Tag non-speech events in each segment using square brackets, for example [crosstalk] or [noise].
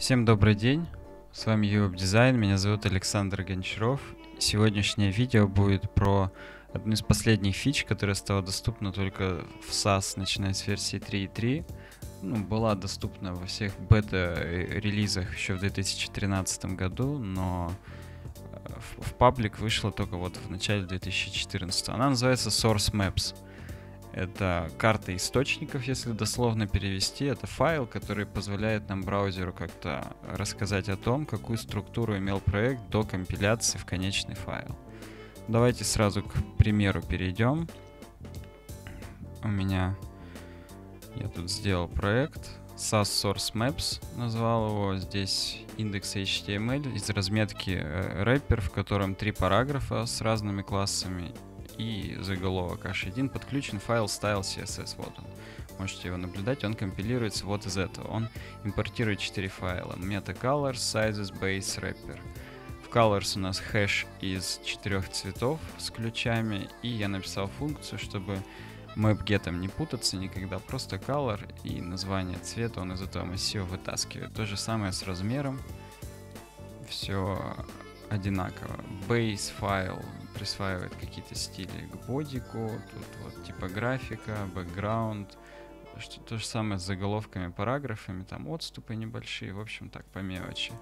Всем добрый день, с вами Ювеб Дизайн, меня зовут Александр Гончаров. Сегодняшнее видео будет про одну из последних фич, которая стала доступна только в SAS, начиная с версии 3.3. Ну, была доступна во всех бета-релизах еще в 2013 году, но э, в паблик вышла только вот в начале 2014. Она называется Source Maps. Это карта источников, если дословно перевести. Это файл, который позволяет нам браузеру как-то рассказать о том, какую структуру имел проект до компиляции в конечный файл. Давайте сразу к примеру перейдем. У меня... Я тут сделал проект. SAS Source Maps назвал его. Здесь индекс HTML из разметки э, рэпер, в котором три параграфа с разными классами и заголовок h1 подключен файл style css. Вот он. Можете его наблюдать. Он компилируется вот из этого. Он импортирует четыре файла. Meta colors, sizes, base, wrapper. В colors у нас хэш из четырех цветов с ключами. И я написал функцию, чтобы map не путаться никогда. Просто color и название цвета он из этого массива вытаскивает. То же самое с размером. Все одинаково. Base файл присваивает какие-то стили к бодику, тут вот типографика, бэкграунд, что то же самое с заголовками, параграфами, там отступы небольшие, в общем так, по мелочи.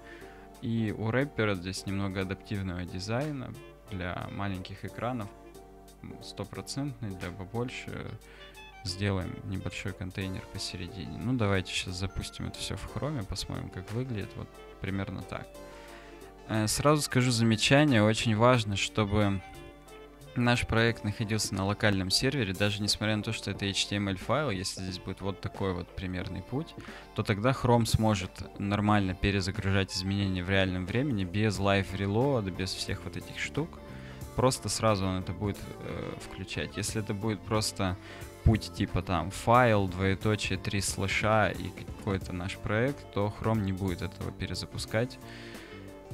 И у рэпера здесь немного адаптивного дизайна для маленьких экранов, стопроцентный, для побольше сделаем небольшой контейнер посередине. Ну, давайте сейчас запустим это все в хроме, посмотрим, как выглядит. Вот примерно так. Э, сразу скажу замечание, очень важно, чтобы наш проект находился на локальном сервере, даже несмотря на то, что это HTML файл, если здесь будет вот такой вот примерный путь, то тогда Chrome сможет нормально перезагружать изменения в реальном времени без live reload, без всех вот этих штук. Просто сразу он это будет э, включать. Если это будет просто путь типа там файл, двоеточие, три слэша и какой-то наш проект, то Chrome не будет этого перезапускать.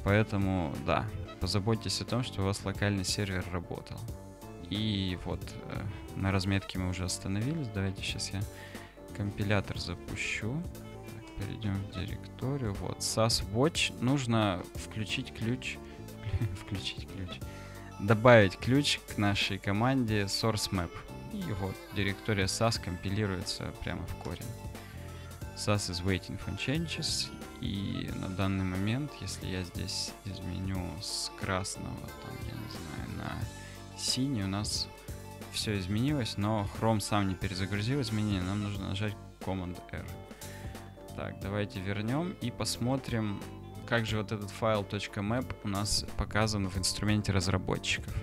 Поэтому, да, позаботьтесь о том, что у вас локальный сервер работал. И вот э, на разметке мы уже остановились. Давайте сейчас я компилятор запущу. Так, перейдем в директорию. Вот, SAS Watch. Нужно включить ключ. [laughs] включить ключ. Добавить ключ к нашей команде SourceMap. И вот, директория SAS компилируется прямо в корень. SAS is waiting for changes. И на данный момент, если я здесь изменю с красного, там, я не знаю, на синий, у нас все изменилось, но Chrome сам не перезагрузил изменения, нам нужно нажать Command-R. Так, давайте вернем и посмотрим, как же вот этот файл .map у нас показан в инструменте разработчиков.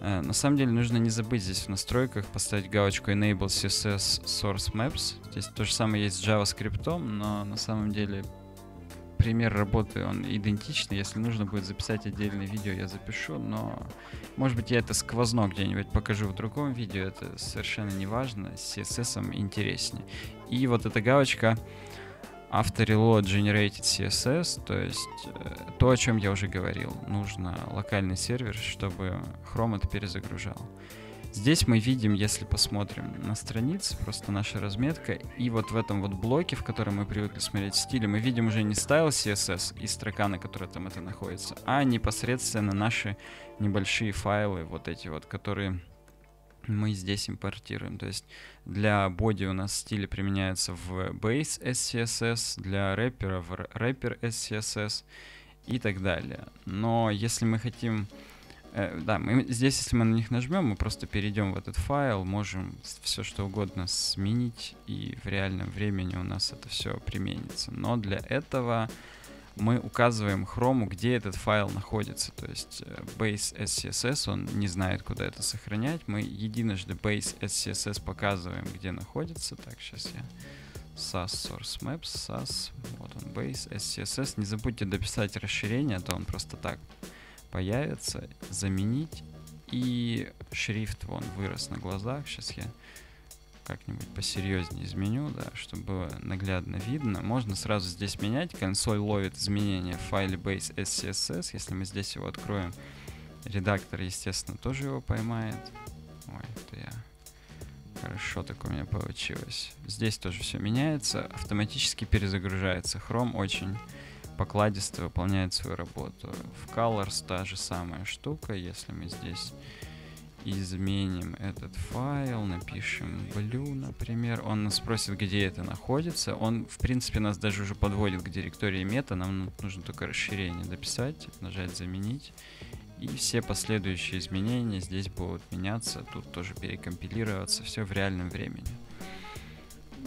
Э, на самом деле нужно не забыть здесь в настройках поставить галочку Enable CSS Source Maps. Здесь то же самое есть с JavaScript, но на самом деле пример работы, он идентичный. Если нужно будет записать отдельное видео, я запишу, но может быть я это сквозно где-нибудь покажу в другом видео, это совершенно не важно, с CSS интереснее. И вот эта галочка Reload Generated CSS, то есть э, то, о чем я уже говорил. Нужно локальный сервер, чтобы Chrome это перезагружал. Здесь мы видим, если посмотрим на странице, просто наша разметка, и вот в этом вот блоке, в котором мы привыкли смотреть стили, мы видим уже не style CSS и строка, на которой там это находится, а непосредственно наши небольшие файлы, вот эти вот, которые мы здесь импортируем. То есть для боди у нас стили применяются в base SCSS, для рэпера в рэпер SCSS и так далее. Но если мы хотим... Э, да, мы здесь, если мы на них нажмем, мы просто перейдем в этот файл, можем все что угодно сменить, и в реальном времени у нас это все применится. Но для этого мы указываем Chrome, где этот файл находится. То есть э, base SCSS, он не знает, куда это сохранять. Мы единожды base SCSS показываем, где находится. Так, сейчас я SAS Source Maps, SAS, вот он, base SCSS. Не забудьте дописать расширение, а то он просто так появится. Заменить. И шрифт, вон, вырос на глазах. Сейчас я как-нибудь посерьезнее изменю, да, чтобы наглядно видно. Можно сразу здесь менять. Консоль ловит изменения в файле base SCSS. Если мы здесь его откроем, редактор, естественно, тоже его поймает. Ой, это я Хорошо так у меня получилось. Здесь тоже все меняется, автоматически перезагружается. Chrome очень покладисто выполняет свою работу. В Colors та же самая штука. Если мы здесь изменим этот файл, напишем blue, например, он нас спросит, где это находится. Он, в принципе, нас даже уже подводит к директории мета. Нам нужно только расширение дописать, нажать заменить. И все последующие изменения здесь будут меняться, тут тоже перекомпилироваться, все в реальном времени.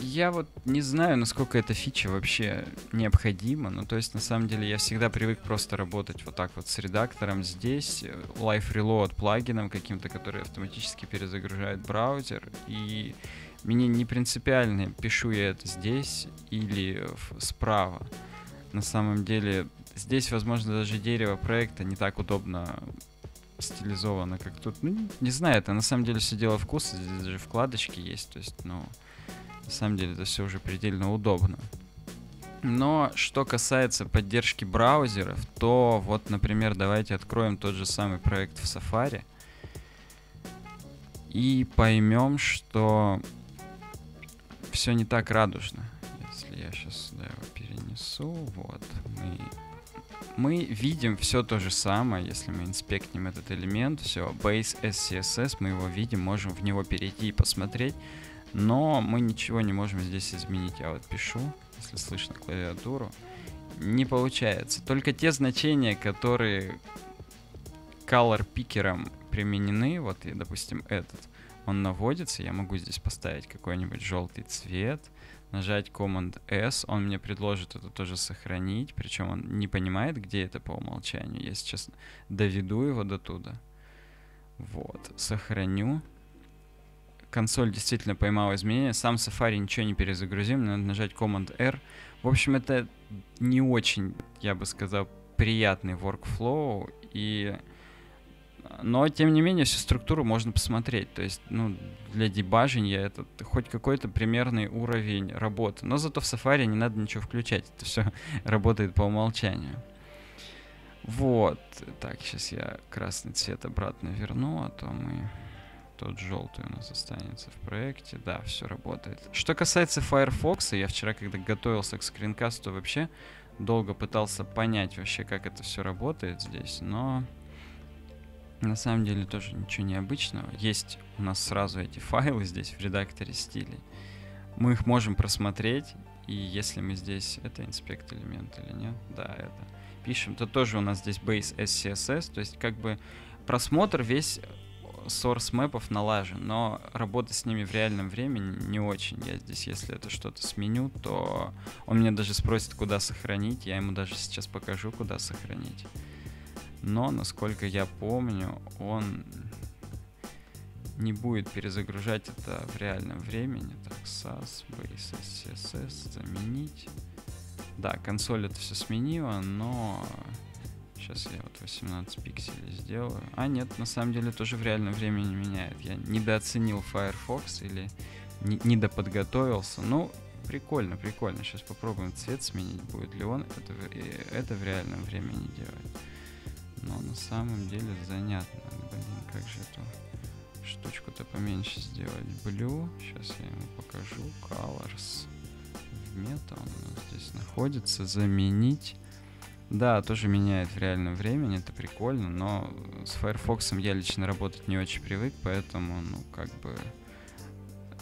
Я вот не знаю, насколько эта фича вообще необходима, но то есть на самом деле я всегда привык просто работать вот так вот с редактором здесь, Live Reload плагином каким-то, который автоматически перезагружает браузер, и мне не принципиально, пишу я это здесь или справа. На самом деле Здесь, возможно, даже дерево проекта не так удобно стилизовано, как тут. Ну, не знаю, это на самом деле все дело вкуса. Здесь даже вкладочки есть. То есть, ну, на самом деле это все уже предельно удобно. Но что касается поддержки браузеров, то вот, например, давайте откроем тот же самый проект в Safari и поймем, что все не так радужно. Если я сейчас да, его перенесу, вот, мы мы видим все то же самое, если мы инспектнем этот элемент, все, base SCSS, мы его видим, можем в него перейти и посмотреть, но мы ничего не можем здесь изменить. Я вот пишу, если слышно клавиатуру, не получается. Только те значения, которые color пикером применены, вот, и, допустим, этот, он наводится, я могу здесь поставить какой-нибудь желтый цвет, нажать Command S, он мне предложит это тоже сохранить, причем он не понимает, где это по умолчанию. Я сейчас доведу его до туда. Вот, сохраню. Консоль действительно поймала изменения. Сам Safari ничего не перезагрузим, надо нажать Command R. В общем, это не очень, я бы сказал, приятный workflow, и но, тем не менее, всю структуру можно посмотреть. То есть, ну, для дебажения это хоть какой-то примерный уровень работы. Но зато в Safari не надо ничего включать. Это все [laughs] работает по умолчанию. Вот. Так, сейчас я красный цвет обратно верну, а то мы... Тот желтый у нас останется в проекте. Да, все работает. Что касается Firefox, я вчера, когда готовился к скринкасту, вообще долго пытался понять вообще, как это все работает здесь, но на самом деле тоже ничего необычного. Есть у нас сразу эти файлы здесь в редакторе стилей. Мы их можем просмотреть, и если мы здесь... Это инспект элемент или нет? Да, это. Пишем, то тоже у нас здесь base SCSS, то есть как бы просмотр весь source мэпов налажен, но работа с ними в реальном времени не очень. Я здесь, если это что-то сменю, то он мне даже спросит, куда сохранить. Я ему даже сейчас покажу, куда сохранить но, насколько я помню, он не будет перезагружать это в реальном времени. Так, SAS, Base, CSS, заменить. Да, консоль это все сменила, но сейчас я вот 18 пикселей сделаю. А нет, на самом деле тоже в реальном времени меняет. Я недооценил Firefox или не недоподготовился. Ну, прикольно, прикольно. Сейчас попробуем цвет сменить, будет ли он это, это в реальном времени делать. Но на самом деле занятно. Блин, как же эту штучку-то поменьше сделать. Blue. Сейчас я ему покажу. Colors. В мета он у нас здесь находится. Заменить. Да, тоже меняет в реальном времени, это прикольно, но с Firefox я лично работать не очень привык, поэтому, ну, как бы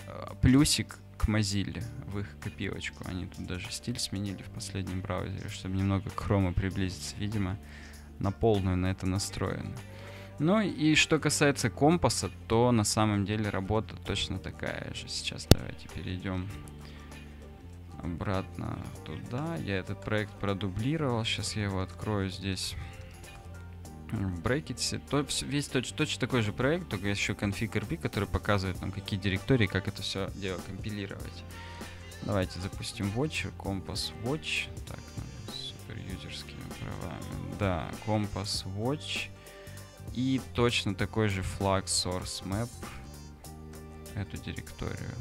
э, плюсик к Mozilla в их копилочку. Они тут даже стиль сменили в последнем браузере, чтобы немного к хрома приблизиться, видимо на полную на это настроены. Ну и что касается компаса, то на самом деле работа точно такая же. Сейчас давайте перейдем обратно туда. Я этот проект продублировал. Сейчас я его открою здесь в брекете. То, весь точ, точно такой же проект, только еще config RP, который показывает нам, какие директории, как это все дело компилировать. Давайте запустим Watch, Compass Watch. Так, ну, супер юзерскими правами да, Compass Watch и точно такой же flag source map эту директорию.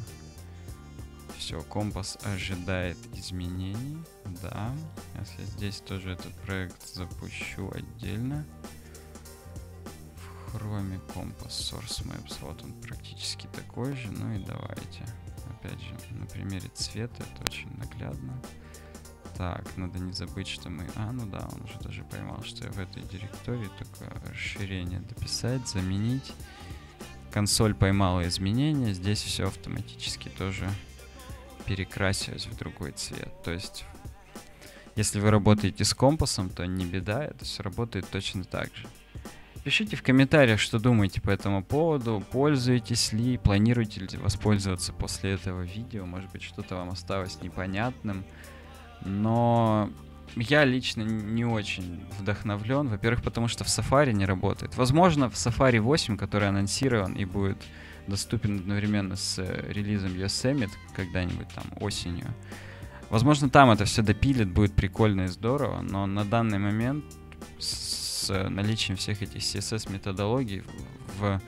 Все, компас ожидает изменений. Да, если здесь тоже этот проект запущу отдельно. Chrome Compass Source Maps. Вот он практически такой же. Ну и давайте. Опять же, на примере цвета это очень наглядно. Так, надо не забыть, что мы... А, ну да, он уже даже поймал, что я в этой директории только расширение дописать, заменить. Консоль поймала изменения, здесь все автоматически тоже перекрасилось в другой цвет. То есть, если вы работаете с компасом, то не беда, это все работает точно так же. Пишите в комментариях, что думаете по этому поводу, пользуетесь ли, планируете ли воспользоваться после этого видео, может быть что-то вам осталось непонятным. Но я лично не очень вдохновлен. Во-первых, потому что в Safari не работает. Возможно, в Safari 8, который анонсирован и будет доступен одновременно с э, релизом Yosemite когда-нибудь там осенью. Возможно, там это все допилит, будет прикольно и здорово, но на данный момент с наличием всех этих CSS-методологий в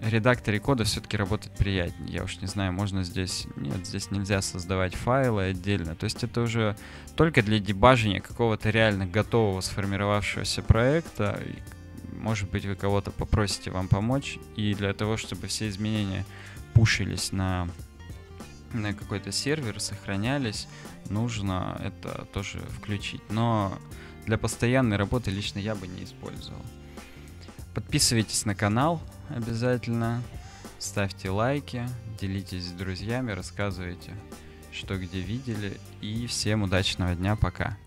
редакторе кода все-таки работать приятнее. Я уж не знаю, можно здесь... Нет, здесь нельзя создавать файлы отдельно. То есть это уже только для дебажения какого-то реально готового сформировавшегося проекта. Может быть, вы кого-то попросите вам помочь. И для того, чтобы все изменения пушились на, на какой-то сервер, сохранялись, нужно это тоже включить. Но для постоянной работы лично я бы не использовал. Подписывайтесь на канал обязательно, ставьте лайки, делитесь с друзьями, рассказывайте, что где видели. И всем удачного дня, пока.